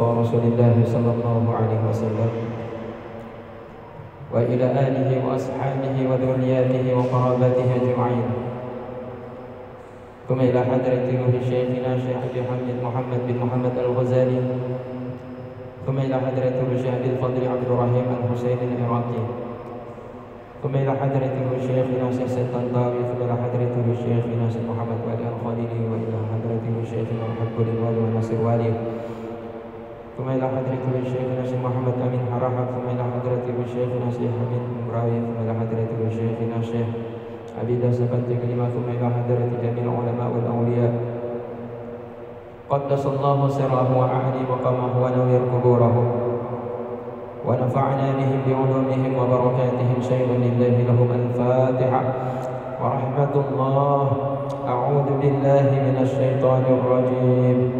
المصطفى رسول الله صلى الله عليه وسلم وإلى آله وأصحابه وذرياته وقرابته أجمعين. ثم إلى حضرة روح شيخنا شيخ أبي حمد محمد بن محمد الغزالي ثم إلى حضرة روح أبي الفضل عبد الرحيم الحسين العراقي ثم إلى حضرة شيخنا شيخ الطنطاوي ثم إلى حضرة شيخنا شيخ محمد والي الخليلي وإلى حضرة شيخنا محب الوالي وناصر والي. ثم إلى حضرة روح شيخنا شيخ محمد أمين حرحب ثم إلى حضرة روح شيخنا شيخ حميد مراوي ثم إلى حضرة روح شيخنا شيخ أبي داسبت كلمة ثم إلى حضرة جميع العلماء والأولياء. قدس الله سره وأعلي مقامه ونوير قبورهم ونفعنا بهم بعلومهم وبركاتهم. شيئا لله لهم الفاتحة. ورحمة الله. أعوذ بالله من الشيطان الرجيم.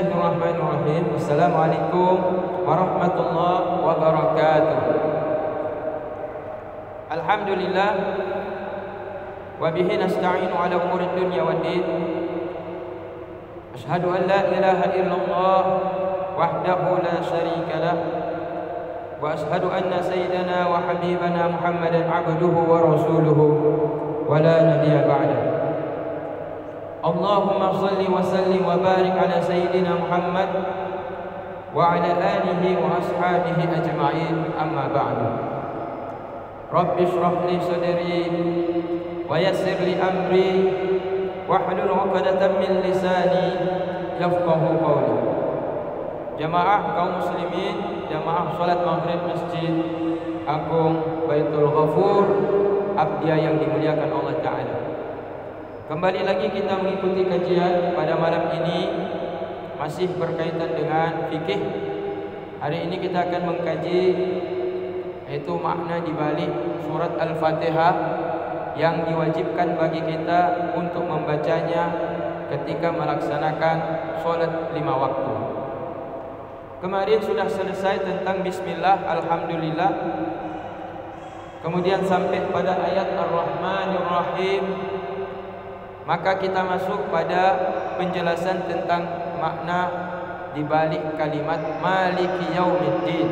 Bismillahirrahmanirrahim. Assalamualaikum warahmatullahi wabarakatuh. Alhamdulillah wa bihi nasta'inu ala umuri dunya wad din. Ashhadu an la ilaha illallah wahdahu la syarika lah wa ashhadu anna sayyidana wa habibana Muhammadan 'abduhu wa rasuluhu wa la nabiyya ba'dahu. اللهم صل وسلم وبارك على سيدنا محمد وعلى آله وأصحابه أجمعين. أما بعد رب اشرح لي صدري ويسر لي أمري واحلل عقدة من لساني يفقه قولي. Jamaah kaum muslimin, jamaah salat maghrib Masjid Agung Baitul Ghafur Abdia yang dimuliakan Allah Ta'ala. Kembali lagi kita mengikuti kajian pada malam ini Masih berkaitan dengan fikih. Hari ini kita akan mengkaji Yaitu makna dibalik surat Al-Fatihah Yang diwajibkan bagi kita untuk membacanya Ketika melaksanakan solat lima waktu. Kemarin sudah selesai tentang Bismillah, Alhamdulillah. Kemudian sampai pada ayat Ar-Rahman Ar-Rahim Maka kita masuk pada penjelasan tentang makna di balik kalimat Maliki Yaumiddin.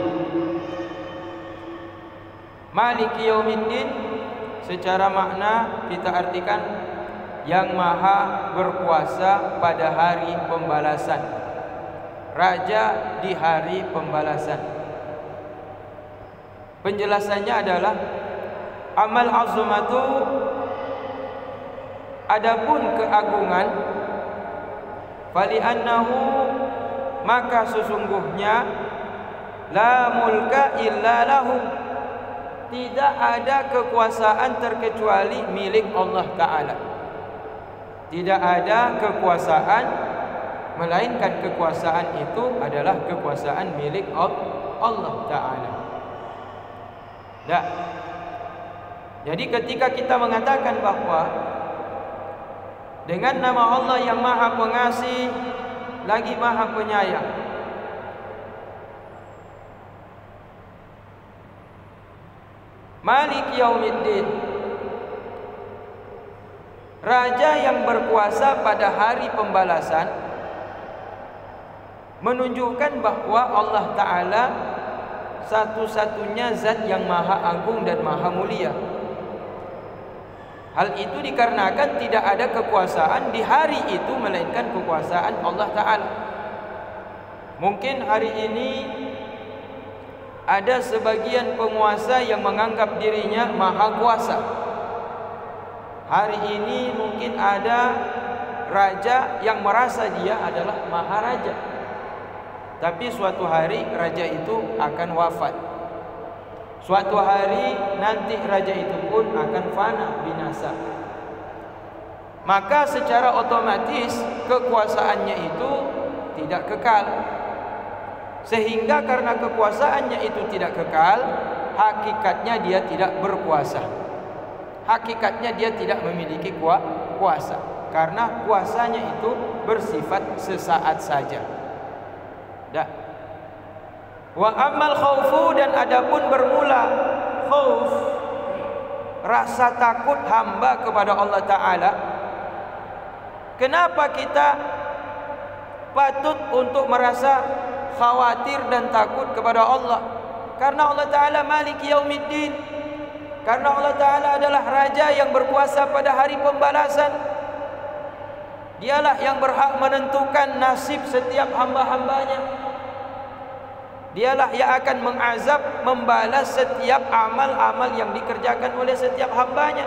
Maliki Yaumiddin secara makna kita artikan yang maha berkuasa pada hari pembalasan. Raja di hari pembalasan. Penjelasannya adalah Amal azumatu Adapun keagungan Fali annahu Maka sesungguhnya La mulka illa lahu. Tidak ada kekuasaan terkecuali milik Allah Ta'ala. Tidak ada kekuasaan Melainkan kekuasaan itu adalah kekuasaan milik Allah Ta'ala. Tak Jadi ketika kita mengatakan bahawa Dengan nama Allah yang maha pengasih Lagi maha penyayang. Malik Yaumiddin. Raja yang berkuasa pada hari pembalasan Menunjukkan bahawa Allah Ta'ala Satu-satunya zat yang maha agung dan maha mulia Hal itu dikarenakan tidak ada kekuasaan di hari itu Melainkan kekuasaan Allah Ta'ala Mungkin hari ini Ada sebagian penguasa yang menganggap dirinya maha kuasa Hari ini mungkin ada raja yang merasa dia adalah maharaja. Tapi suatu hari raja itu akan wafat. Suatu hari nanti raja itu pun akan fana binasa. maka secara otomatis kekuasaannya itu tidak kekal. Sehingga karena kekuasaannya itu tidak kekal hakikatnya dia tidak berkuasa hakikatnya dia tidak memiliki kuasa karena kuasanya itu bersifat sesaat saja. Dah. Wa amal khaufu dan adapun bermula khauf rasa takut hamba kepada Allah taala. Kenapa kita patut untuk merasa khawatir dan takut kepada Allah? Karena Allah taala maliki yaumiddin. Karena Allah taala adalah raja yang berkuasa pada hari pembalasan. Dialah yang berhak menentukan nasib setiap hamba-hambanya Dialah yang akan mengazab membalas setiap amal-amal yang dikerjakan oleh setiap hambanya.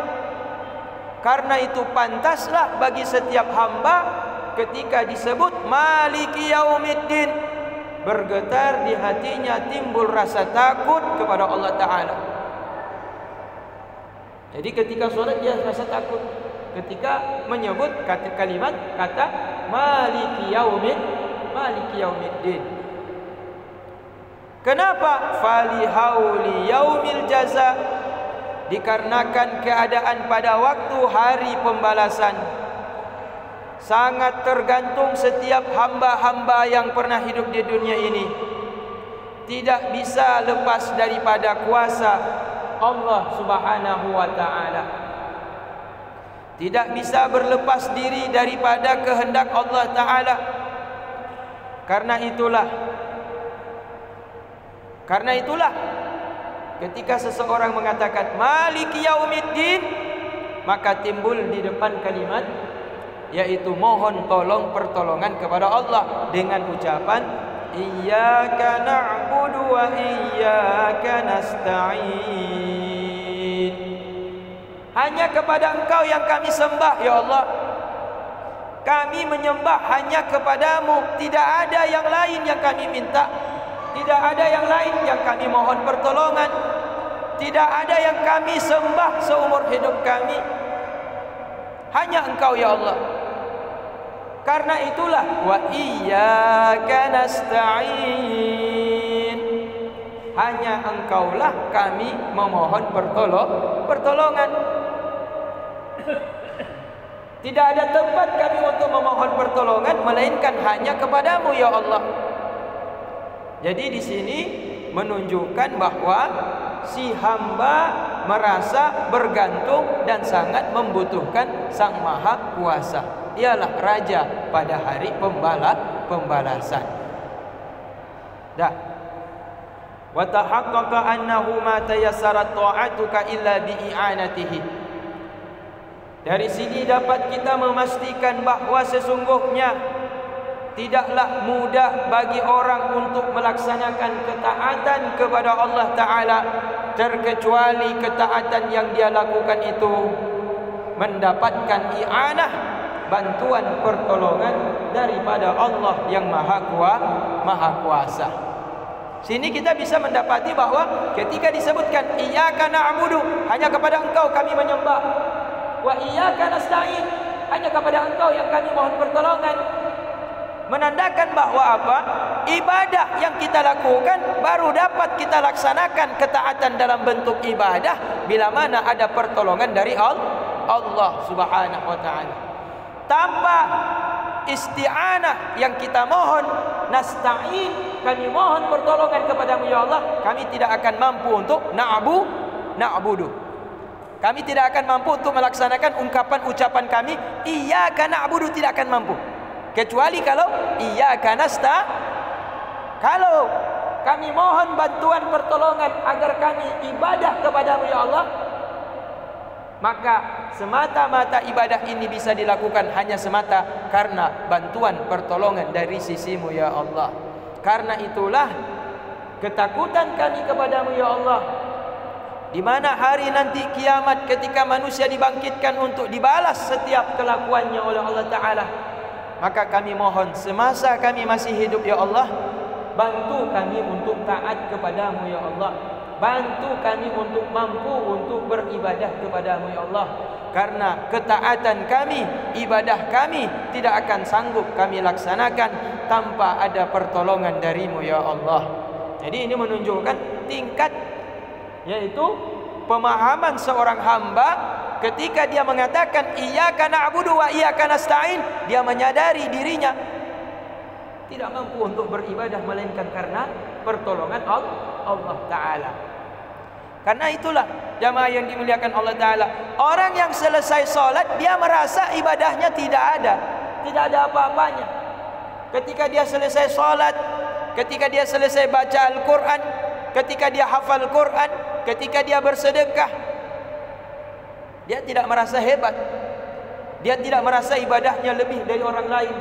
Karena itu pantaslah bagi setiap hamba ketika disebut Maliki Yaumiddin bergetar di hatinya timbul rasa takut kepada Allah Taala. Jadi ketika solat dia rasa takut ketika menyebut kata kalimat kata Maliki Yaumiddin Maliki Yaumiddin Kenapa? Fali hauli yaumil jaza? Dikarenakan keadaan pada waktu hari pembalasan. Sangat tergantung setiap hamba-hamba yang pernah hidup di dunia ini. Tidak bisa lepas daripada kuasa Allah Subhanahu wa taala. Tidak bisa berlepas diri daripada kehendak Allah taala. Karena itulah karena itulah ketika seseorang mengatakan Maliki Yaumiddin maka timbul di depan kalimat yaitu mohon tolong pertolongan kepada Allah dengan ucapan Iyyaka na'budu wa iyyaka nasta'in. Hanya kepada Engkau yang kami sembah ya Allah. Kami menyembah hanya kepadamu. Tidak ada yang lain yang kami minta tidak ada yang lain yang kami mohon pertolongan. Tidak ada yang kami sembah seumur hidup kami. Hanya engkau ya Allah. Karena itulah Wa iyyaka nasta'in. Hanya engkaulah kami memohon pertolong, pertolongan. Tidak ada tempat kami untuk memohon pertolongan Melainkan hanya kepadamu ya Allah jadi di sini menunjukkan bahwa si hamba merasa bergantung dan sangat membutuhkan Sang Maha Kuasa. Dialah raja pada hari pembala pembalasan. Dah. Wa tahaqqaqa annahu ma tayassara ta'atuka illa bi'anatihi. Dari sini dapat kita memastikan bahawa sesungguhnya tidaklah mudah bagi orang untuk melaksanakan ketaatan kepada Allah Ta'ala terkecuali ketaatan yang dia lakukan itu mendapatkan i'anah bantuan pertolongan daripada Allah yang maha kuat maha kuasa. Sini kita bisa mendapati bahawa ketika disebutkan iyyaka na'budu hanya kepada engkau kami menyembah. Wa iyyaka nasta'in hanya kepada engkau yang kami mohon pertolongan menandakan bahawa apa? Ibadah yang kita lakukan baru dapat kita laksanakan ketaatan dalam bentuk ibadah bila mana ada pertolongan dari Allah Subhanahu wa taala. Tanpa isti'anah yang kita mohon nasta'in kami mohon pertolongan kepada ya Allah kami tidak akan mampu untuk na'bu na'budu. Kami tidak akan mampu untuk melaksanakan ungkapan ucapan kami iyyaka na'budu tidak akan mampu kecuali kalau iya kanasta kalau kami mohon bantuan pertolongan agar kami ibadah kepadamu ya Allah maka semata-mata ibadah ini bisa dilakukan hanya semata karena bantuan pertolongan dari sisimu ya Allah. Karena itulah ketakutan kami kepadamu ya Allah di mana hari nanti kiamat ketika manusia dibangkitkan untuk dibalas setiap kelakuannya oleh Allah Ta'ala Maka kami mohon semasa kami masih hidup ya Allah Bantu kami untuk taat kepadamu ya Allah Bantu kami untuk mampu untuk beribadah kepadamu ya Allah karena ketaatan kami, ibadah kami tidak akan sanggup kami laksanakan tanpa ada pertolongan darimu ya Allah. Jadi ini menunjukkan tingkat yaitu pemahaman seorang hamba ketika dia mengatakan iyyaka na'budu wa iyyaka nasta'in, dia menyadari dirinya tidak mampu untuk beribadah melainkan karena pertolongan Allah taala. Karena itulah jamaah yang dimuliakan Allah taala, orang yang selesai salat dia merasa ibadahnya tidak ada, tidak ada apa-apanya. Ketika dia selesai salat, ketika dia selesai baca Al-Qur'an, ketika dia hafal Quran, ketika dia bersedekah, dia tidak merasa hebat. Dia tidak merasa ibadahnya lebih dari orang lain.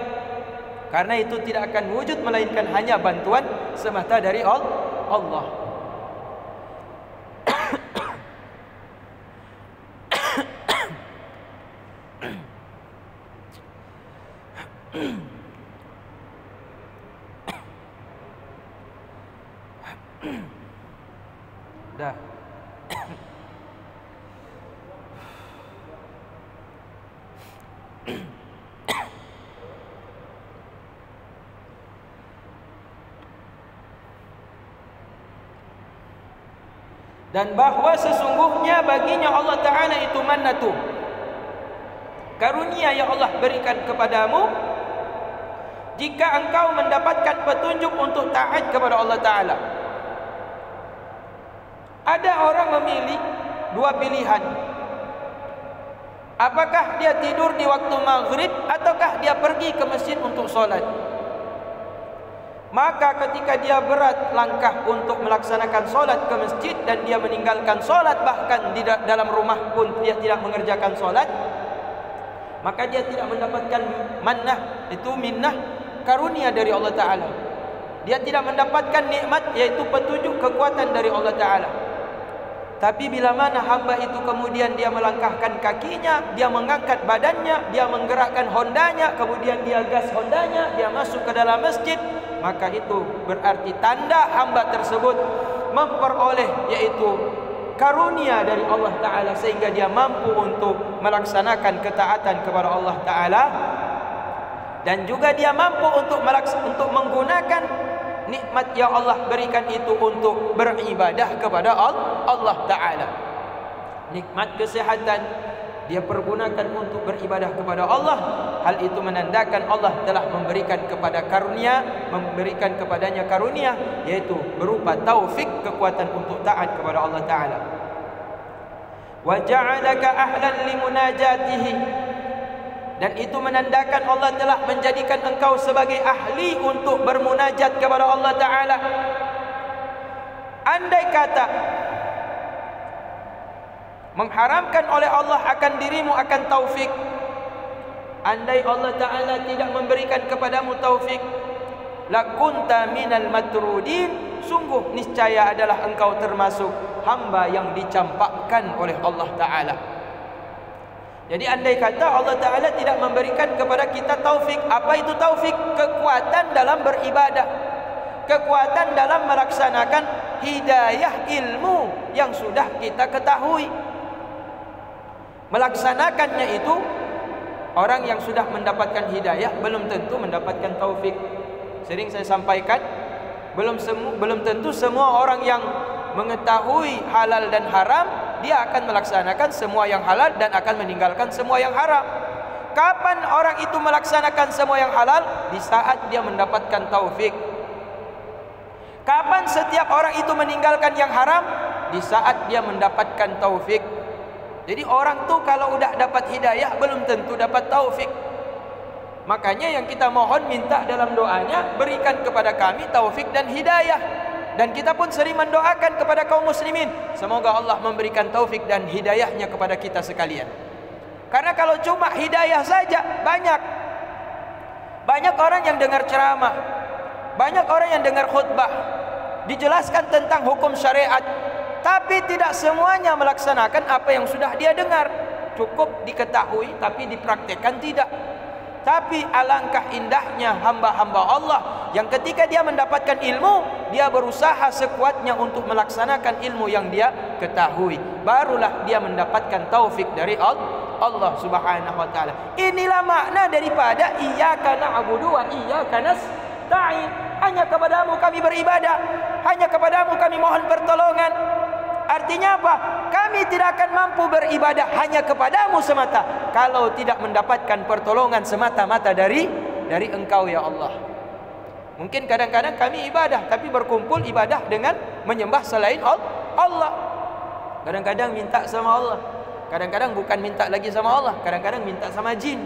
Karena itu tidak akan wujud melainkan hanya bantuan semata dari Allah. Dah. Dan bahawa sesungguhnya baginya Allah Ta'ala itu mannatu. Karunia yang Allah berikan kepadamu jika engkau mendapatkan petunjuk untuk taat kepada Allah Ta'ala. Ada orang memilih dua pilihan. Apakah dia tidur di waktu maghrib ataukah dia pergi ke masjid untuk solat Maka ketika dia berat langkah untuk melaksanakan solat ke masjid dan dia meninggalkan solat bahkan di dalam rumah pun dia tidak mengerjakan solat, maka dia tidak mendapatkan mannah itu minnah karunia dari Allah Taala. Dia tidak mendapatkan nikmat yaitu petunjuk kekuatan dari Allah Taala. Tapi bila mana hamba itu kemudian dia melangkahkan kakinya, dia mengangkat badannya, dia menggerakkan hondanya, kemudian dia gas hondanya, dia masuk ke dalam masjid, maka itu berarti tanda hamba tersebut memperoleh yaitu karunia dari Allah Ta'ala sehingga dia mampu untuk melaksanakan ketaatan kepada Allah Ta'ala. Dan juga dia mampu untuk untuk menggunakan nikmat yang Allah berikan itu untuk beribadah kepada Allah Ta'ala. Nikmat kesehatan dia pergunakan untuk beribadah kepada Allah. Hal itu menandakan Allah telah memberikan kepada karunia memberikan kepadanya karunia yaitu berupa taufik kekuatan untuk taat kepada Allah taala. Wa ja'alaka ahlan limunajatihi dan itu menandakan Allah telah menjadikan engkau sebagai ahli untuk bermunajat kepada Allah taala. Andai kata mengharamkan oleh Allah akan dirimu akan taufik. Andai Allah taala tidak memberikan kepadamu taufik lakunta minal matrudin. Sungguh niscaya adalah engkau termasuk hamba yang dicampakkan oleh Allah taala. Jadi andai kata Allah taala tidak memberikan kepada kita taufik apa itu taufik? Kekuatan dalam beribadah. Kekuatan dalam melaksanakan hidayah ilmu yang sudah kita ketahui melaksanakannya itu orang yang sudah mendapatkan hidayah belum tentu mendapatkan taufik. Sering saya sampaikan belum semu, belum tentu semua orang yang mengetahui halal dan haram dia akan melaksanakan semua yang halal dan akan meninggalkan semua yang haram. Kapan orang itu melaksanakan semua yang halal? Di saat dia mendapatkan taufik. Kapan setiap orang itu meninggalkan yang haram? Di saat dia mendapatkan taufik. Jadi orang tu kalau udah dapat hidayah belum tentu dapat taufik. Makanya yang kita mohon minta dalam doanya berikan kepada kami taufik dan hidayah. Dan kita pun sering mendoakan kepada kaum muslimin. Semoga Allah memberikan taufik dan hidayahnya kepada kita sekalian. Karena kalau cuma hidayah saja banyak. Banyak orang yang dengar ceramah. Banyak orang yang dengar khutbah. Dijelaskan tentang hukum syariat tapi tidak semuanya melaksanakan apa yang sudah dia dengar cukup diketahui tapi dipraktekkan tidak tapi alangkah indahnya hamba-hamba Allah yang ketika dia mendapatkan ilmu dia berusaha sekuatnya untuk melaksanakan ilmu yang dia ketahui barulah dia mendapatkan taufik dari Allah Subhanahu wa taala. Inilah makna daripada iyyaka na'budu wa iyyaka nasta'in. Hanya kepadamu kami beribadah, hanya kepadamu kami mohon pertolongan. Artinya apa? Kami tidak akan mampu beribadah hanya kepadamu semata kalau tidak mendapatkan pertolongan semata-mata dari dari Engkau ya Allah. Mungkin kadang-kadang kami ibadah tapi berkumpul ibadah dengan menyembah selain Allah. Kadang-kadang minta sama Allah. Kadang-kadang bukan minta lagi sama Allah, kadang-kadang minta sama jin.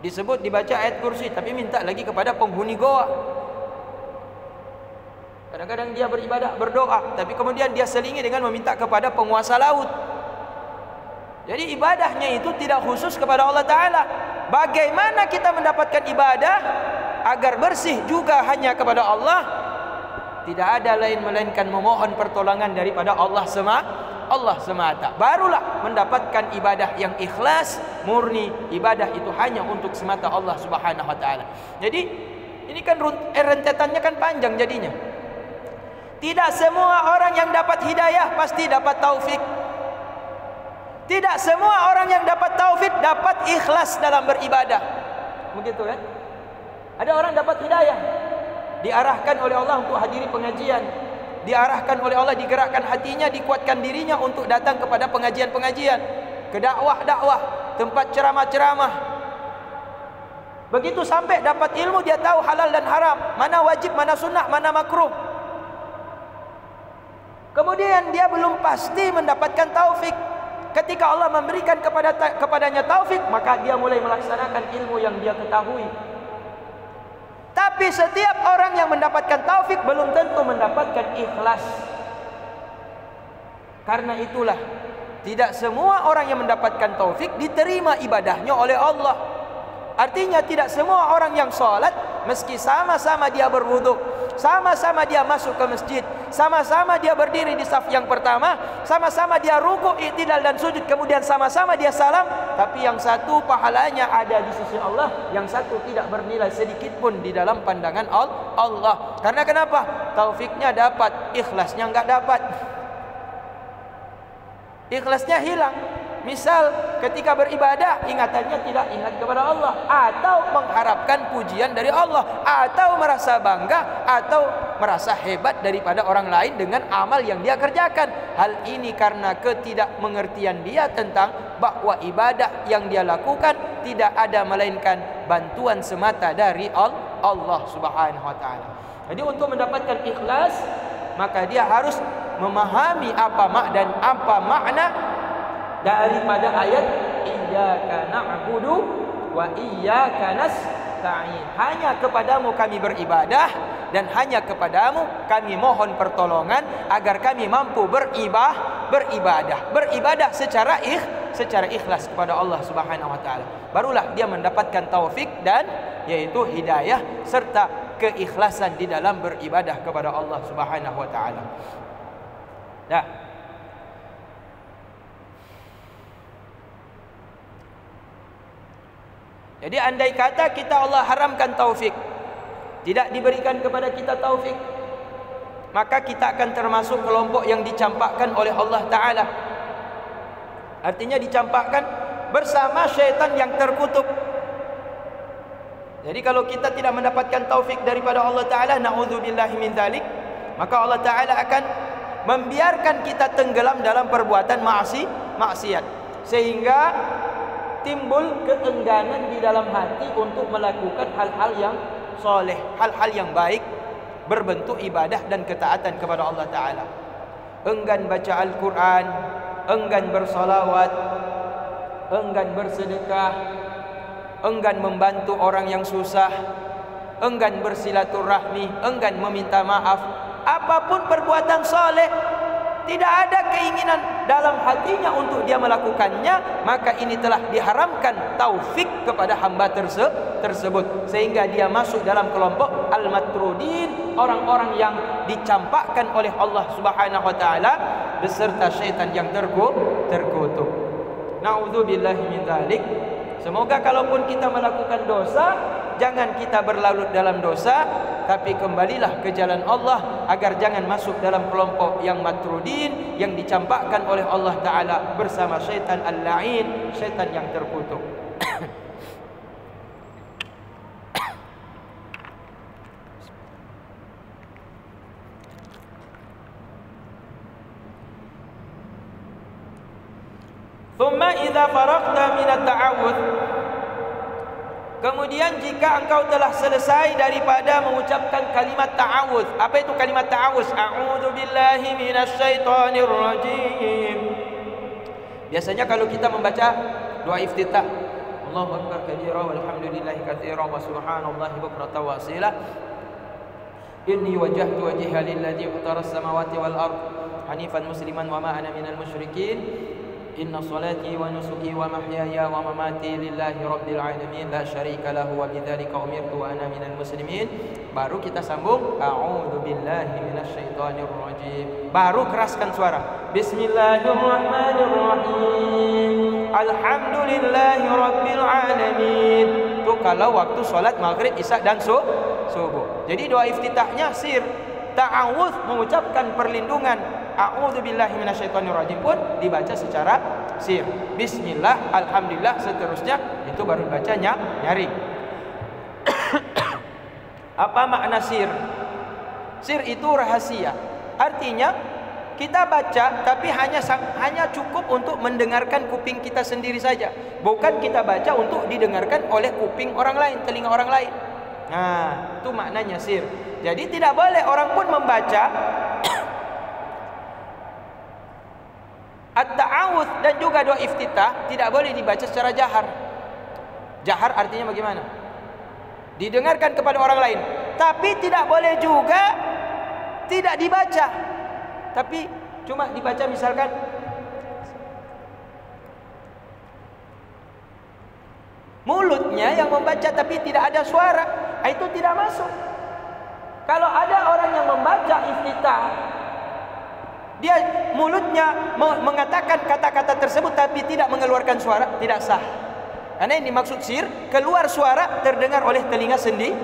Disebut dibaca ayat kursi tapi minta lagi kepada penghuni goa. Kadang-kadang dia beribadah, berdoa, tapi kemudian dia selingi dengan meminta kepada penguasa laut. Jadi ibadahnya itu tidak khusus kepada Allah Ta'ala. Bagaimana kita mendapatkan ibadah agar bersih juga hanya kepada Allah? Tidak ada lain melainkan memohon pertolongan daripada Allah semata. Allah semata. Barulah mendapatkan ibadah yang ikhlas, murni. Ibadah itu hanya untuk semata Allah Subhanahu Wa Taala. Jadi ini kan rentetannya kan panjang jadinya. Tidak semua orang yang dapat hidayah pasti dapat taufik. Tidak semua orang yang dapat taufik dapat ikhlas dalam beribadah. Begitu kan? Ada orang dapat hidayah. Diarahkan oleh Allah untuk hadiri pengajian. Diarahkan oleh Allah digerakkan hatinya, dikuatkan dirinya untuk datang kepada pengajian-pengajian. Ke dakwah-dakwah, tempat ceramah-ceramah. Begitu sampai dapat ilmu dia tahu halal dan haram, mana wajib, mana sunnah, mana makruh. Kemudian dia belum pasti mendapatkan taufik. Ketika Allah memberikan kepada kepadanya taufik, maka dia mulai melaksanakan ilmu yang dia ketahui. Tapi setiap orang yang mendapatkan taufik belum tentu mendapatkan ikhlas. Karena itulah tidak semua orang yang mendapatkan taufik diterima ibadahnya oleh Allah. Artinya tidak semua orang yang salat meski sama-sama dia berwuduk, sama-sama dia masuk ke masjid, sama-sama dia berdiri di saf yang pertama, sama-sama dia ruku, i'tidal dan sujud, kemudian sama-sama dia salam, tapi yang satu pahalanya ada di sisi Allah, yang satu tidak bernilai sedikit pun di dalam pandangan Allah. Karena kenapa? Taufiknya dapat, ikhlasnya enggak dapat. Ikhlasnya hilang. Misal ketika beribadah ingatannya tidak ingat kepada Allah atau mengharapkan pujian dari Allah atau merasa bangga atau merasa hebat daripada orang lain dengan amal yang dia kerjakan. Hal ini karena ketidakmengertian dia tentang bahwa ibadah yang dia lakukan tidak ada melainkan bantuan semata dari Allah Subhanahu wa taala. Jadi untuk mendapatkan ikhlas maka dia harus memahami apa mak dan apa makna daripada ayat iyyaka na'budu wa iyyaka nasta'in hanya kepadamu kami beribadah dan hanya kepadamu kami mohon pertolongan agar kami mampu beribadah beribadah beribadah secara ikh secara ikhlas kepada Allah Subhanahu wa taala barulah dia mendapatkan taufik dan yaitu hidayah serta keikhlasan di dalam beribadah kepada Allah Subhanahu wa taala. Dah. Jadi andai kata kita Allah haramkan taufik Tidak diberikan kepada kita taufik Maka kita akan termasuk kelompok yang dicampakkan oleh Allah Ta'ala. Artinya dicampakkan bersama syaitan yang terkutuk. Jadi kalau kita tidak mendapatkan taufik daripada Allah Ta'ala Na'udzubillahi min dhalik Maka Allah Ta'ala akan membiarkan kita tenggelam dalam perbuatan maksi, maksiat. Sehingga timbul keengganan di dalam hati untuk melakukan hal-hal yang soleh, hal-hal yang baik berbentuk ibadah dan ketaatan kepada Allah Taala. Enggan baca Al-Quran, enggan bersolawat, enggan bersedekah, enggan membantu orang yang susah, enggan bersilaturahmi, enggan meminta maaf. Apapun perbuatan soleh tidak ada keinginan dalam hatinya untuk dia melakukannya maka ini telah diharamkan taufik kepada hamba terse tersebut. Sehingga dia masuk dalam kelompok al-matrudin orang-orang yang dicampakkan oleh Allah Subhanahu wa taala beserta syaitan yang terkutuk. Naudzubillahi min dzalik semoga kalaupun kita melakukan dosa jangan kita berlarut dalam dosa tapi kembalilah ke jalan Allah agar jangan masuk dalam kelompok yang matrudin yang dicampakkan oleh Allah taala bersama syaitan al-la'in syaitan yang terkutuk ثم إذا فرغت من التعوذ Kemudian jika engkau telah selesai daripada mengucapkan kalimat ta'awuz. Apa itu kalimat ta'awuz? A'udzu billahi minasyaitonir rajim. Biasanya kalau kita membaca doa iftitah, Allahu akbar kabira walhamdulillahi katsira wa subhanallahi wa asila. Inni wajjahtu wajhiya lilladzi fatara as-samawati wal ard hanifan musliman wa ma ana minal musyrikin. Inna salati wa nusuki wa mahyaya wa mamati lillahi rabbil alamin la syarika lahu wa bidzalika umirtu wa muslimin. Baru kita sambung a'udzu billahi minasyaitonir rajim. Baru keraskan suara. Bismillahirrahmanirrahim. Alhamdulillahi rabbil alamin. Itu kalau waktu solat maghrib, isya dan subuh. Jadi doa iftitahnya sir ta'awudz mengucapkan perlindungan a'udzu billahi minasyaitonir rajim pun dibaca secara sir. Bismillah, alhamdulillah seterusnya itu baru bacanya nyari. Apa makna sir? Sir itu rahasia. Artinya kita baca tapi hanya hanya cukup untuk mendengarkan kuping kita sendiri saja. Bukan kita baca untuk didengarkan oleh kuping orang lain, telinga orang lain. Nah, itu maknanya sir. Jadi tidak boleh orang pun membaca At-ta'awudz dan juga doa iftitah tidak boleh dibaca secara jahar. Jahar artinya bagaimana? Didengarkan kepada orang lain. Tapi tidak boleh juga tidak dibaca. Tapi cuma dibaca misalkan mulutnya yang membaca tapi tidak ada suara, itu tidak masuk. Kalau ada orang yang membaca iftitah dia mulutnya mengatakan kata-kata tersebut tapi tidak mengeluarkan suara tidak sah. Karena ini maksud sir keluar suara terdengar oleh telinga sendi.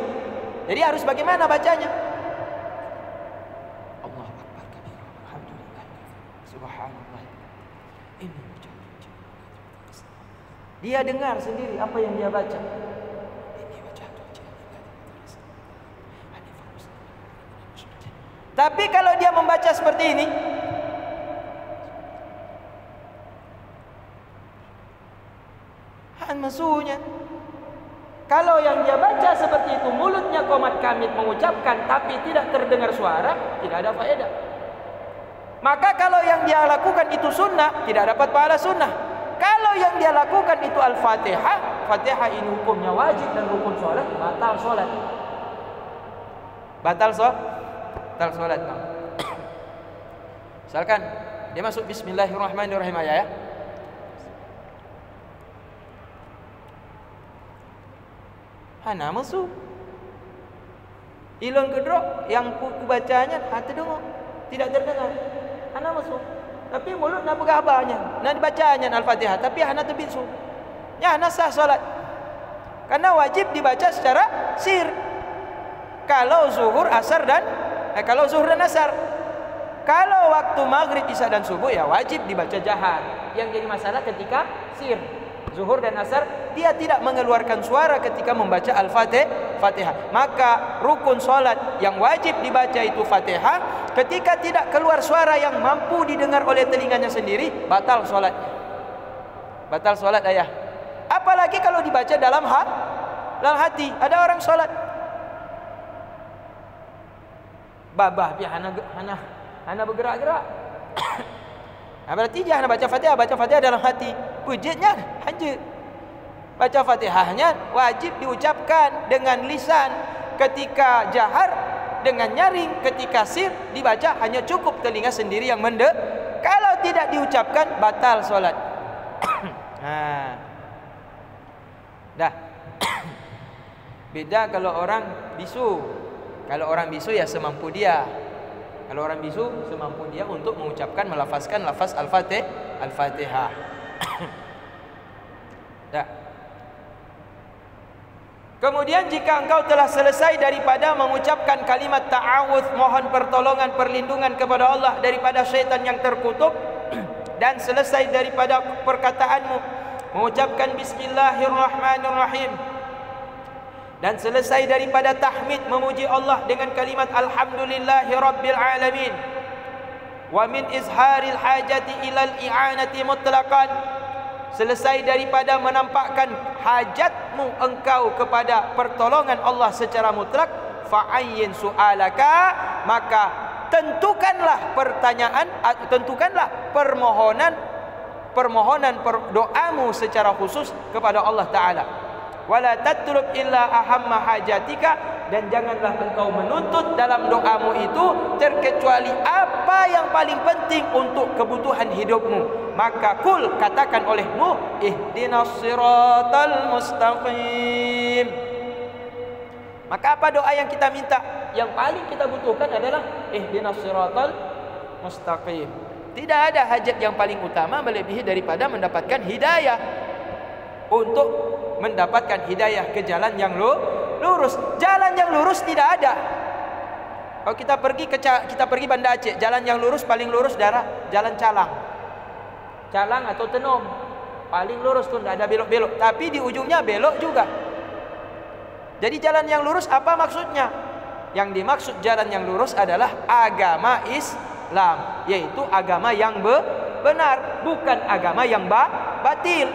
Jadi harus bagaimana bacanya? Allah Akbar Alhamdulillah. Subhanallah. Ini dia dengar sendiri apa yang dia baca. Tapi kalau dia membaca seperti ini, Han masunya. Kalau yang dia baca seperti itu mulutnya komat kamit mengucapkan tapi tidak terdengar suara, tidak ada faedah. Maka kalau yang dia lakukan itu sunnah, tidak dapat pahala sunnah. Kalau yang dia lakukan itu Al-Fatihah, Fatihah ini hukumnya wajib dan rukun sholat, batal sholat. Batal sholat? Batal sholat. Misalkan dia masuk Bismillahirrahmanirrahim ya. Hana musuh. Ilon kedua yang ku bacanya hati dengar tidak terdengar. Hana musuh. Tapi mulut nak berabahnya. Nak dibacanya Al-Fatihah. Tapi hana terbisu. Ya hana sah solat. Karena wajib dibaca secara sir. Kalau zuhur, asar dan eh, kalau zuhur dan asar. Kalau waktu maghrib, isya dan subuh ya wajib dibaca jahar. Yang jadi masalah ketika sir zuhur dan asar dia tidak mengeluarkan suara ketika membaca al-fatihah maka rukun solat yang wajib dibaca itu fatihah. Ketika tidak keluar suara yang mampu didengar oleh telinganya sendiri batal solat. Batal solat ayah. Apalagi kalau dibaca dalam ha hati. Ada orang solat. Babah dia hana hana hana bergerak-gerak Ha, berarti nak baca Fatihah, baca Fatihah dalam hati. Wujudnya hanya baca Fatihahnya wajib diucapkan dengan lisan ketika jahar dengan nyaring ketika sir dibaca hanya cukup telinga sendiri yang mende. Kalau tidak diucapkan batal solat. ha. Dah. Beda kalau orang bisu. Kalau orang bisu ya semampu dia. Kalau orang bisu semampu dia untuk mengucapkan melafazkan lafaz al-fatih al-fatihah. ya. Kemudian jika engkau telah selesai daripada mengucapkan kalimat ta'awudz mohon pertolongan perlindungan kepada Allah daripada syaitan yang terkutuk dan selesai daripada perkataanmu mengucapkan bismillahirrahmanirrahim dan selesai daripada tahmid memuji Allah dengan kalimat alhamdulillahirabbil alamin. Wa min izharil hajati ilal i'anati mutlaqan. Selesai daripada menampakkan hajatmu engkau kepada pertolongan Allah secara mutlak fa'ayyin su'alaka maka tentukanlah pertanyaan tentukanlah permohonan permohonan doamu secara khusus kepada Allah taala wala tatlub illa ahamma hajatika. Dan janganlah engkau menuntut dalam doamu itu terkecuali apa yang paling penting untuk kebutuhan hidupmu. Maka kul katakan olehmu ihdinas siratal mustaqim. Maka apa doa yang kita minta? Yang paling kita butuhkan adalah ihdinas siratal mustaqim. Tidak ada hajat yang paling utama melebihi daripada mendapatkan hidayah untuk mendapatkan hidayah ke jalan yang lu lurus. Jalan yang lurus tidak ada. Kalau kita pergi ke kita pergi Banda Aceh, jalan yang lurus paling lurus darah jalan Calang. Calang atau Tenom. Paling lurus tuh tidak ada belok-belok, tapi di ujungnya belok juga. Jadi jalan yang lurus apa maksudnya? Yang dimaksud jalan yang lurus adalah agama Islam, yaitu agama yang be benar, bukan agama yang ba batil.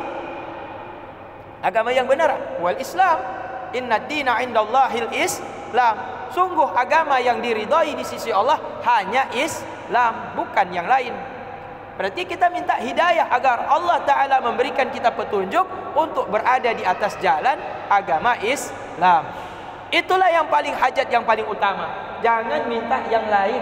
Agama yang benar. Wal Islam. Inna dina indallahil islam. Sungguh agama yang diridhai di sisi Allah hanya Islam bukan yang lain. Berarti kita minta hidayah agar Allah taala memberikan kita petunjuk untuk berada di atas jalan agama Islam. Itulah yang paling hajat yang paling utama. Jangan minta yang lain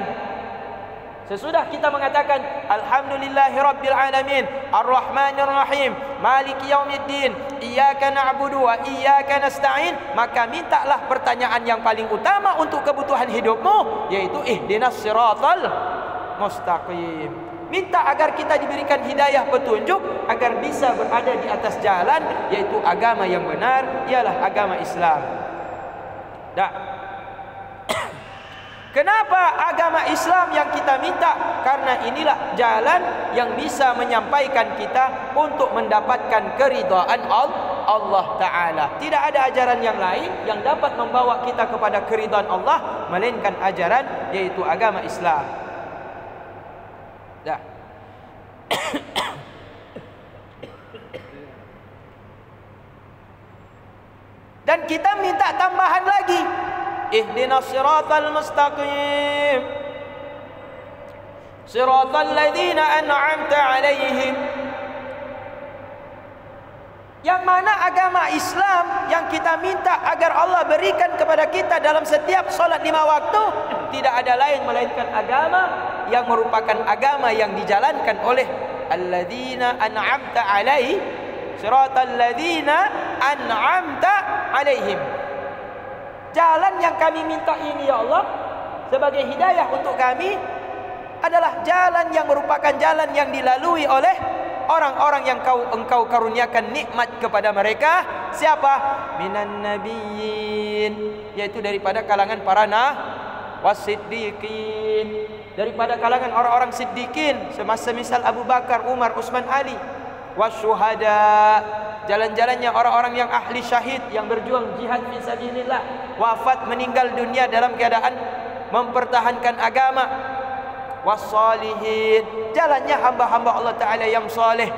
Sesudah kita mengatakan Alhamdulillahirabbil alamin Arrahmanir rahim Maliki yaumiddin Iyyaka na'budu wa iyyaka nasta'in maka mintalah pertanyaan yang paling utama untuk kebutuhan hidupmu yaitu ihdinas siratal mustaqim. Minta agar kita diberikan hidayah petunjuk agar bisa berada di atas jalan yaitu agama yang benar ialah agama Islam. Dah. Kenapa agama Islam yang kita minta? Karena inilah jalan yang bisa menyampaikan kita untuk mendapatkan keridhaan Allah Ta'ala. Tidak ada ajaran yang lain yang dapat membawa kita kepada keridhaan Allah. Melainkan ajaran yaitu agama Islam. Dah. Dan kita minta tambahan lagi. اهدنا الصراط المستقيم صراط الذين أنعمت عليهم Yang mana agama Islam yang kita minta agar Allah berikan kepada kita dalam setiap solat lima waktu tidak ada lain melainkan agama yang merupakan agama yang dijalankan oleh alladzina an'amta alaihi siratal ladzina an'amta alaihim Jalan yang kami minta ini ya Allah sebagai hidayah untuk kami adalah jalan yang merupakan jalan yang dilalui oleh orang-orang yang kau engkau karuniakan nikmat kepada mereka. Siapa? Minan nabiyyin yaitu daripada kalangan para nah wasiddiqin daripada kalangan orang-orang siddiqin semasa misal Abu Bakar Umar Utsman Ali wasyuhada jalan-jalannya orang-orang yang ahli syahid yang berjuang jihad fi sabilillah. Wafat meninggal dunia dalam keadaan mempertahankan agama. Wasalihin jalannya hamba-hamba Allah taala yang soleh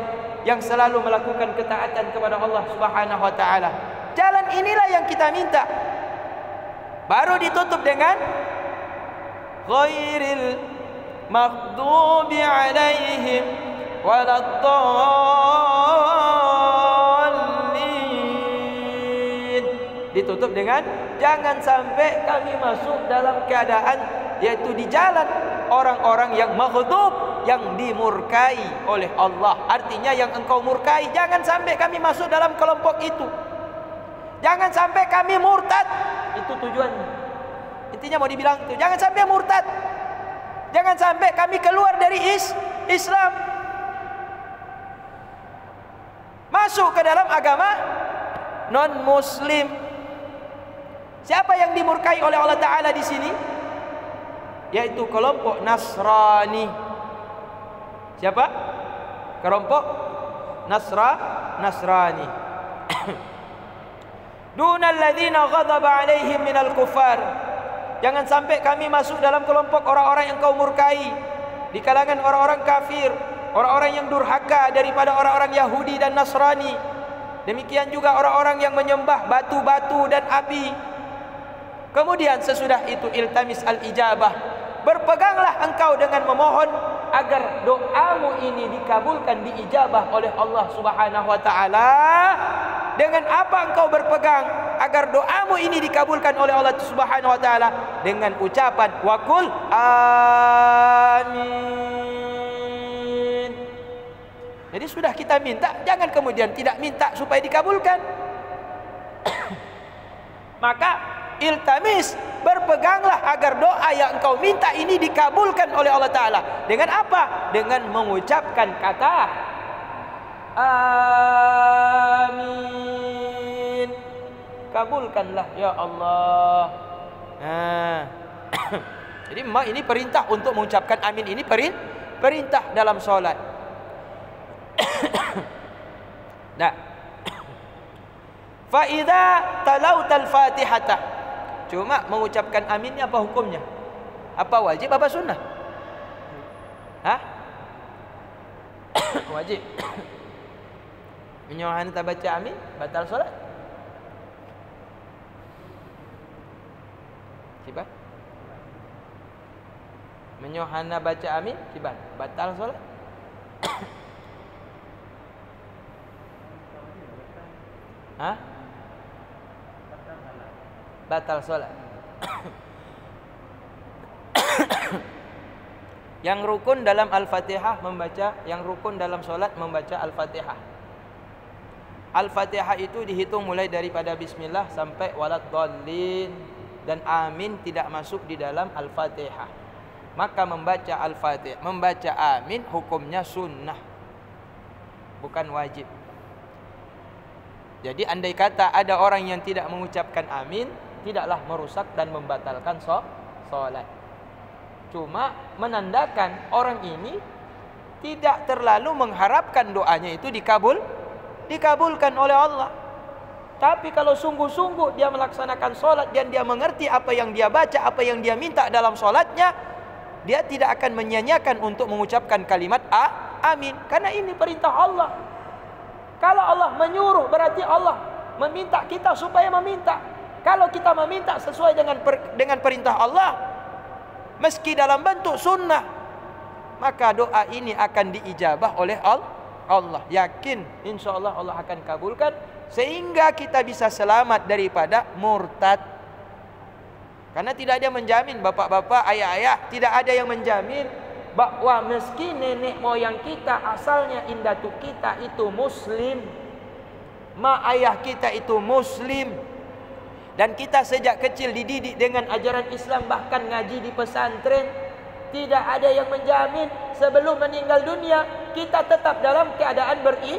yang selalu melakukan ketaatan kepada Allah Subhanahu wa taala. Jalan inilah yang kita minta. Baru ditutup dengan ghairil maghdubi alaihim waladdallin dengan jangan sampai kami masuk dalam keadaan yaitu di jalan orang-orang yang maghdub yang dimurkai oleh Allah. Artinya yang engkau murkai jangan sampai kami masuk dalam kelompok itu. Jangan sampai kami murtad. Itu tujuannya intinya mau dibilang itu. Jangan sampai murtad. Jangan sampai kami keluar dari is Islam. Masuk ke dalam agama non muslim Siapa yang dimurkai oleh Allah Taala di sini? Yaitu kelompok Nasrani. Siapa? Kelompok Nasra Nasrani. Dunal ladzina ghadaba alaihim minal kufar. Jangan sampai kami masuk dalam kelompok orang-orang yang kau murkai di kalangan orang-orang kafir, orang-orang yang durhaka daripada orang-orang Yahudi dan Nasrani. Demikian juga orang-orang yang menyembah batu-batu dan api. Kemudian sesudah itu iltamis al-ijabah. Berpeganglah engkau dengan memohon agar doamu ini dikabulkan diijabah oleh Allah Subhanahu wa taala. Dengan apa engkau berpegang agar doamu ini dikabulkan oleh Allah Subhanahu wa taala dengan ucapan waqul amin. Jadi sudah kita minta, jangan kemudian tidak minta supaya dikabulkan. Maka iltamis berpeganglah agar doa yang engkau minta ini dikabulkan oleh Allah taala. Dengan apa? Dengan mengucapkan kata amin. Kabulkanlah ya Allah. Nah. Jadi ini perintah untuk mengucapkan amin ini perintah dalam solat. Nah. Fa idza Fatihata. Cuma mengucapkan amin apa hukumnya? Apa wajib apa sunnah? Hah? wajib. Menyohan tak baca amin batal solat. Siapa? Menyohana baca amin, kibat batal solat. Ha? Batal solat. yang rukun dalam Al-Fatihah membaca, yang rukun dalam solat membaca Al-Fatihah. Al-Fatihah itu dihitung mulai daripada bismillah sampai walad dallin dan amin tidak masuk di dalam Al-Fatihah. Maka membaca Al-Fatihah, membaca amin hukumnya sunnah. Bukan wajib. Jadi andai kata ada orang yang tidak mengucapkan amin, tidaklah merusak dan membatalkan solat. Cuma menandakan orang ini tidak terlalu mengharapkan doanya itu dikabul, dikabulkan oleh Allah. Tapi kalau sungguh-sungguh dia melaksanakan solat dan dia mengerti apa yang dia baca, apa yang dia minta dalam solatnya, dia tidak akan menyanyiakan untuk mengucapkan kalimat a, amin. Karena ini perintah Allah. Kalau Allah menyuruh berarti Allah meminta kita supaya meminta. Kalau kita meminta sesuai dengan per, dengan perintah Allah meski dalam bentuk sunnah maka doa ini akan diijabah oleh Allah. Yakin insyaallah Allah akan kabulkan sehingga kita bisa selamat daripada murtad. Karena tidak ada yang menjamin bapak-bapak, ayah-ayah, tidak ada yang menjamin bahawa meski nenek moyang kita asalnya indatu kita itu muslim mak ayah kita itu muslim dan kita sejak kecil dididik dengan ajaran Islam bahkan ngaji di pesantren tidak ada yang menjamin sebelum meninggal dunia kita tetap dalam keadaan beri.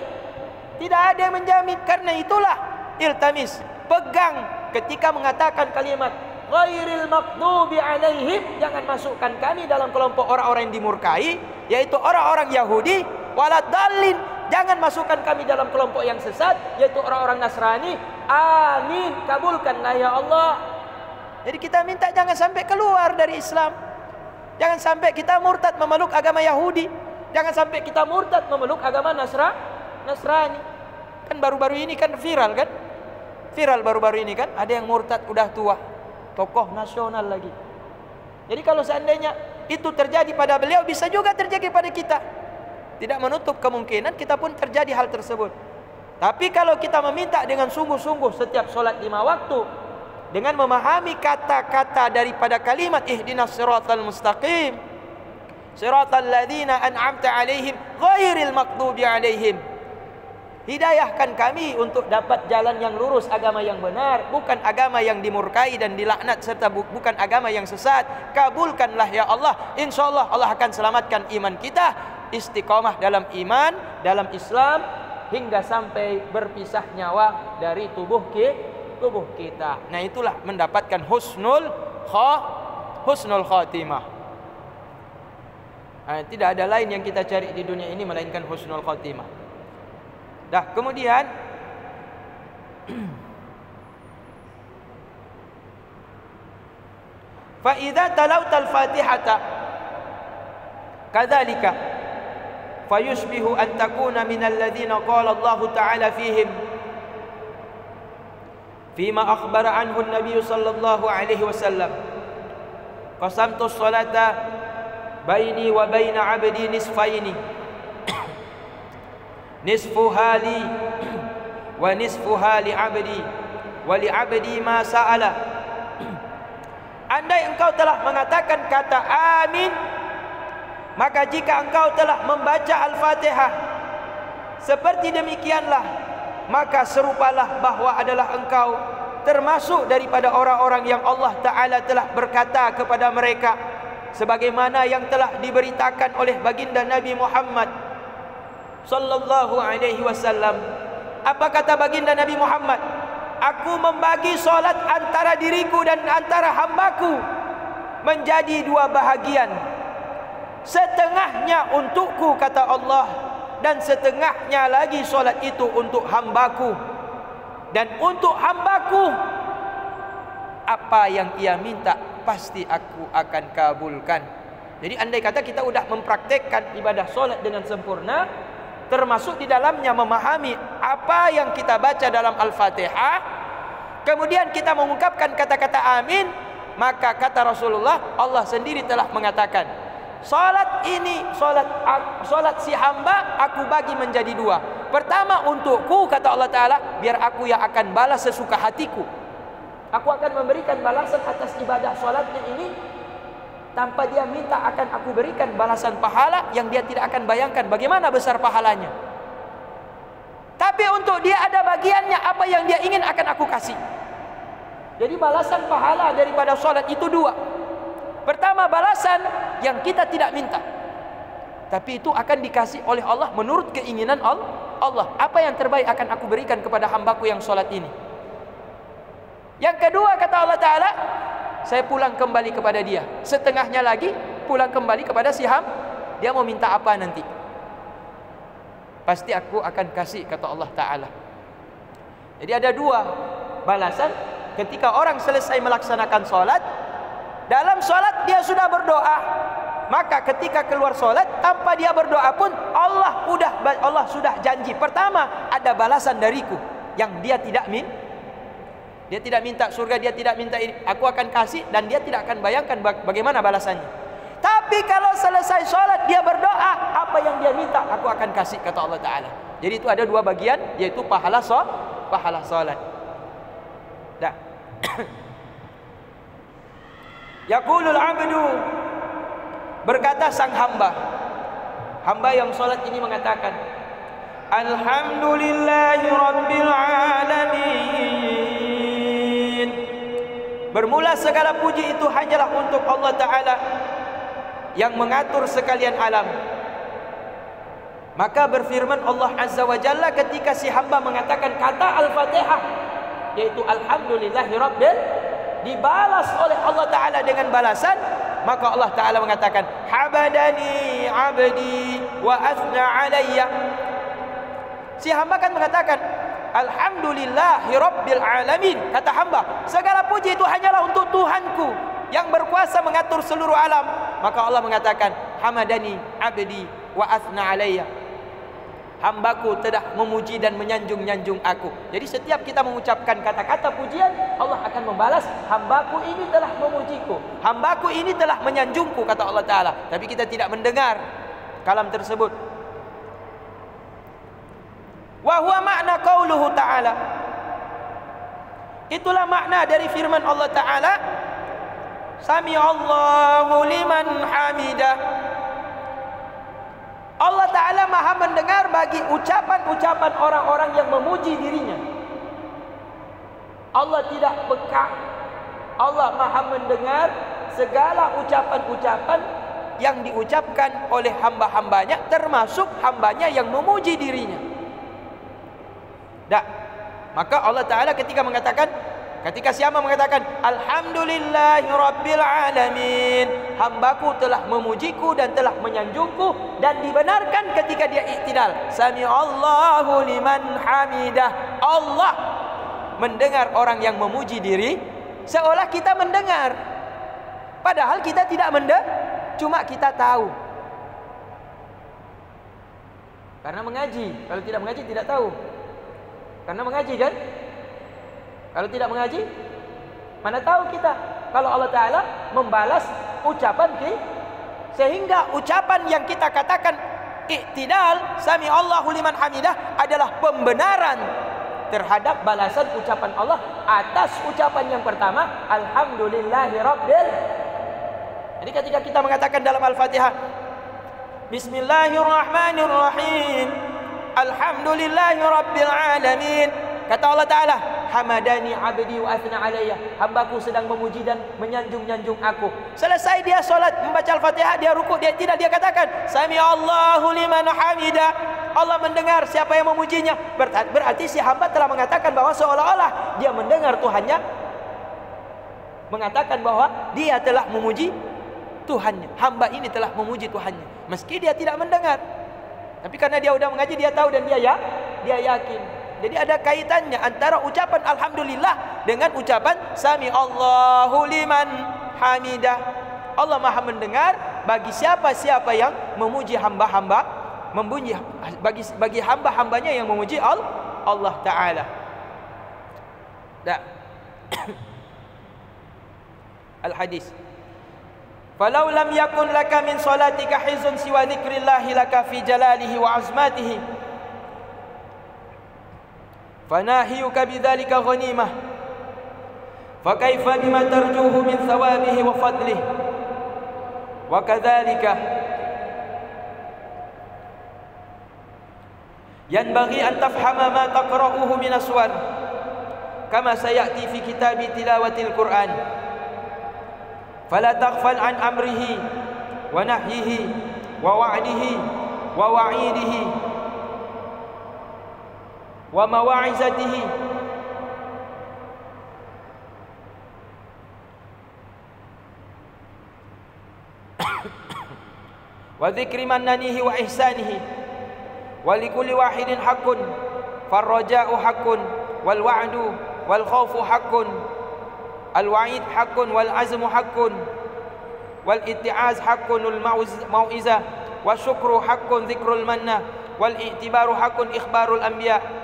Tidak ada yang menjamin. Karena itulah iltamis pegang ketika mengatakan kalimat ghairil maghdubi alaihim. Jangan masukkan kami dalam kelompok orang-orang yang dimurkai yaitu orang-orang Yahudi. Waladallin jangan masukkan kami dalam kelompok yang sesat yaitu orang-orang Nasrani amin. Kabulkanlah ya Allah. Jadi kita minta jangan sampai keluar dari Islam. Jangan sampai kita murtad memeluk agama Yahudi. Jangan sampai kita murtad memeluk agama Nasra Nasrani. Kan baru-baru ini kan viral kan? Viral baru-baru ini kan? Ada yang murtad udah tua. Tokoh nasional lagi. Jadi kalau seandainya itu terjadi pada beliau bisa juga terjadi pada kita. Tidak menutup kemungkinan kita pun terjadi hal tersebut. Tapi kalau kita meminta dengan sungguh-sungguh setiap solat lima waktu dengan memahami kata-kata daripada kalimat ihdinas siratal mustaqim siratal ladzina an'amta alaihim ghairil maghdubi alaihim. Hidayahkan kami untuk dapat jalan yang lurus agama yang benar Bukan agama yang dimurkai dan dilaknat Serta bukan agama yang sesat. Kabulkanlah ya Allah. InsyaAllah Allah akan selamatkan iman kita. Istiqamah dalam iman Dalam Islam Hingga sampai berpisah nyawa dari tubuh kita tubuh kita. Nah itulah mendapatkan husnul kha husnul khatimah. Nah, tidak ada lain yang kita cari di dunia ini melainkan husnul khatimah. Dah kemudian Fa idza talawta al-Fatihata kadzalika fayushbihu an takuna min alladhina qala Allah ta'ala fihim. Fima akhbara anhu an-nabiy sallallahu alaihi wasallam. Qasamtu as-salata baini wa baina 'abdi nisfaini. Nisfuha li wa nisfuha li 'abdi wa li 'abdi ma sa'ala. Andai engkau telah mengatakan kata amin Maka jika engkau telah membaca Al-Fatihah Seperti demikianlah Maka serupalah bahawa adalah engkau Termasuk daripada orang-orang yang Allah Ta'ala telah berkata kepada mereka Sebagaimana yang telah diberitakan oleh baginda Nabi Muhammad Sallallahu alaihi wasallam Apa kata baginda Nabi Muhammad Aku membagi solat antara diriku dan antara hambaku menjadi dua bahagian. Setengahnya untukku kata Allah dan setengahnya lagi solat itu untuk hambaku. Dan untuk hambaku apa yang ia minta pasti aku akan kabulkan. Jadi andai kata kita sudah mempraktekkan ibadah solat dengan sempurna, termasuk di dalamnya memahami apa yang kita baca dalam Al-Fatihah kemudian kita mengungkapkan kata-kata amin maka kata Rasulullah Allah sendiri telah mengatakan salat ini salat salat si hamba aku bagi menjadi dua pertama untukku kata Allah taala biar aku yang akan balas sesuka hatiku aku akan memberikan balasan atas ibadah salatnya ini tanpa dia minta akan aku berikan balasan pahala yang dia tidak akan bayangkan bagaimana besar pahalanya. Tapi untuk dia ada bagiannya apa yang dia ingin akan aku kasih. Jadi balasan pahala daripada solat itu dua. Pertama balasan yang kita tidak minta. Tapi itu akan dikasih oleh Allah menurut keinginan Allah. Apa yang terbaik akan aku berikan kepada hambaku yang solat ini. Yang kedua kata Allah Ta'ala saya pulang kembali kepada dia. Setengahnya lagi pulang kembali kepada si Ham. Dia mau minta apa nanti? Pasti aku akan kasih kata Allah Taala. Jadi ada dua balasan ketika orang selesai melaksanakan solat. Dalam solat dia sudah berdoa. Maka ketika keluar solat tanpa dia berdoa pun Allah sudah Allah sudah janji. Pertama ada balasan dariku yang dia tidak min dia tidak minta surga, dia tidak minta ini. Aku akan kasih dan dia tidak akan bayangkan bagaimana balasannya. Tapi kalau selesai sholat dia berdoa, apa yang dia minta aku akan kasih kata Allah Taala. Jadi itu ada dua bagian yaitu pahala so, pahala sholat. Dah. Yaqulul abdu berkata sang hamba. Hamba yang sholat ini mengatakan, Alhamdulillahi Rabbil Alamin. Bermula segala puji itu hanyalah untuk Allah Ta'ala Yang mengatur sekalian alam Maka berfirman Allah Azza wa Jalla ketika si hamba mengatakan kata Al-Fatihah Yaitu Alhamdulillahi Rabbil Dibalas oleh Allah Ta'ala dengan balasan Maka Allah Ta'ala mengatakan Habadani abdi wa asna alayya. Si hamba kan mengatakan Alhamdulillahi Rabbil Alamin. Kata hamba Segala puji itu hanyalah untuk Tuhanku Yang berkuasa mengatur seluruh alam. Maka Allah mengatakan Hamadani abdi wa asna alayya Hambaku telah memuji dan menyanjung-nyanjung aku Jadi setiap kita mengucapkan kata-kata pujian Allah akan membalas Hambaku ini telah memujiku Hambaku ini telah menyanjungku Kata Allah Ta'ala Tapi kita tidak mendengar Kalam tersebut Wa huwa makna qauluhu ta'ala. Itulah makna dari firman Allah Ta'ala. Sami Allahu liman hamidah. Allah Ta'ala maha mendengar bagi ucapan-ucapan orang-orang yang memuji dirinya. Allah tidak peka. Allah maha mendengar segala ucapan-ucapan yang diucapkan oleh hamba-hambanya termasuk hambanya yang memuji dirinya. Tak. Maka Allah Taala ketika mengatakan Ketika siapa mengatakan Alhamdulillahi Rabbil Alamin Hambaku telah memujiku dan telah menyanjungku Dan dibenarkan ketika dia iktidal Sami Allahu liman hamidah Allah mendengar orang yang memuji diri Seolah kita mendengar Padahal kita tidak mendengar Cuma kita tahu Karena mengaji. Kalau tidak mengaji tidak tahu. Karena mengaji kan? Kalau tidak mengaji, mana tahu kita kalau Allah Taala membalas ucapan kita sehingga ucapan yang kita katakan iktidal sami Allahu liman hamidah adalah pembenaran terhadap balasan ucapan Allah atas ucapan yang pertama alhamdulillahi rabbil jadi ketika kita mengatakan dalam al-Fatihah Bismillahirrahmanirrahim. Alhamdulillahi rabbil alamin. Kata Allah Taala, hamadani abdi wa athna alayya. Hambaku sedang memuji dan menyanjung-nyanjung aku. Selesai dia solat membaca Al-Fatihah, dia rukuk, dia tidak dia katakan, Sami Allahu liman hamida. Allah mendengar siapa yang memujinya. Berarti si hamba telah mengatakan bahwa seolah-olah dia mendengar Tuhannya mengatakan bahwa dia telah memuji Tuhannya. Hamba ini telah memuji Tuhannya. Meski dia tidak mendengar. Tapi karena dia sudah mengaji, dia tahu dan dia ya, dia yakin. Jadi ada kaitannya antara ucapan Alhamdulillah dengan ucapan Sami Allahu liman hamidah. Allah maha mendengar bagi siapa-siapa yang memuji hamba-hamba. Memuji bagi bagi hamba-hambanya yang memuji Allah, Ta'ala. Al-Hadis. Falau lam yakun laka min salatika hizun siwa dzikrillah laka fi jalalihi wa azmatihi fanahiyuka bidzalika ghanimah fa kaifa bima tarjuhu min thawabihi wa fadlihi wa kadzalika yanbaghi an tafhama ma taqra'uhu min aswar kama sayati fi kitab tilawatil quran fala taghfal an amrihi wa nahyihi wa ومواعظته. وذكر مننه وإحسانه. ولكل واحد حق فالرجاء حق والوعد والخوف حق الوعيد حق والعزم حق والاتعاز حق الموعظة والشكر حق ذكر المنة والإعتبار حق إخبار الأنبياء.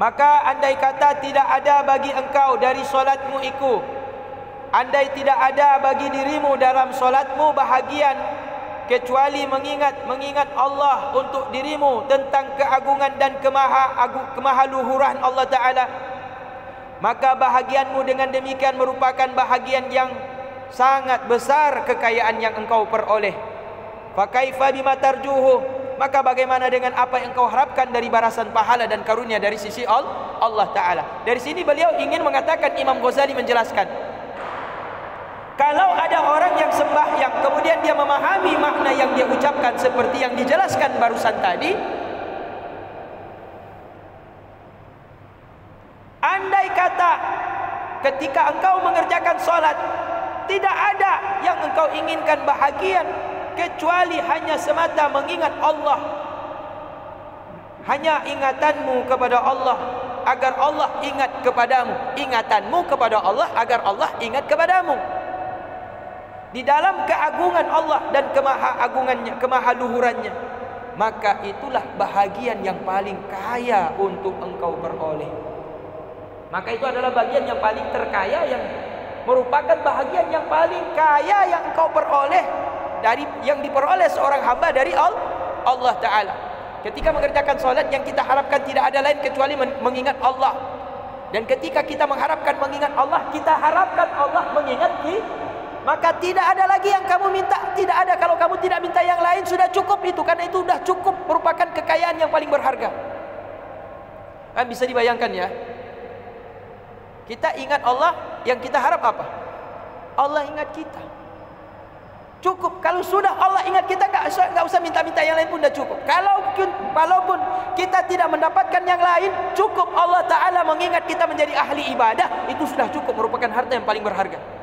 Maka andai kata tidak ada bagi engkau dari solatmu itu Andai tidak ada bagi dirimu dalam solatmu bahagian Kecuali mengingat mengingat Allah untuk dirimu Tentang keagungan dan kemaha, kemahaluhuran Allah Ta'ala maka bahagianmu dengan demikian merupakan bahagian yang sangat besar kekayaan yang engkau peroleh. Fa kaifa bima tarjuhu? Maka bagaimana dengan apa yang engkau harapkan dari barasan pahala dan karunia dari sisi Allah Taala? Dari sini beliau ingin mengatakan Imam Ghazali menjelaskan kalau ada orang yang sembahyang kemudian dia memahami makna yang dia ucapkan seperti yang dijelaskan barusan tadi, Andai kata ketika engkau mengerjakan solat tidak ada yang engkau inginkan bahagian kecuali hanya semata mengingat Allah. Hanya ingatanmu kepada Allah agar Allah ingat kepadamu. Ingatanmu kepada Allah agar Allah ingat kepadamu. Di dalam keagungan Allah dan kemahaagungannya, kemahaluhurannya, maka itulah bahagian yang paling kaya untuk engkau peroleh. Maka itu adalah bagian yang paling terkaya yang merupakan bahagian yang paling kaya yang engkau peroleh dari yang diperoleh seorang hamba dari Allah Taala. Ketika mengerjakan solat yang kita harapkan tidak ada lain kecuali mengingat Allah. Dan ketika kita mengharapkan mengingat Allah, kita harapkan Allah mengingat kita. Maka tidak ada lagi yang kamu minta Tidak ada kalau kamu tidak minta yang lain Sudah cukup itu Karena itu sudah cukup Merupakan kekayaan yang paling berharga Kan bisa dibayangkan ya kita ingat Allah, yang kita harap apa? Allah ingat kita. Cukup. Kalau sudah Allah ingat kita, tak usah, usah minta-minta yang lain pun dah cukup. Kalau walaupun kita tidak mendapatkan yang lain, cukup Allah Taala mengingat kita menjadi ahli ibadah, itu sudah cukup merupakan harta yang paling berharga.